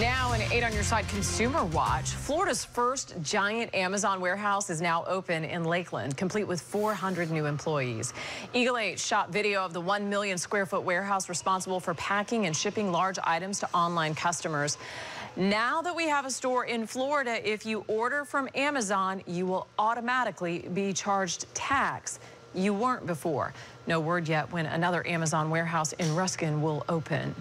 Now, an 8 on your side consumer watch. Florida's first giant Amazon warehouse is now open in Lakeland, complete with 400 new employees. Eagle 8 shot video of the 1 million square foot warehouse responsible for packing and shipping large items to online customers. Now that we have a store in Florida, if you order from Amazon, you will automatically be charged tax. You weren't before. No word yet when another Amazon warehouse in Ruskin will open.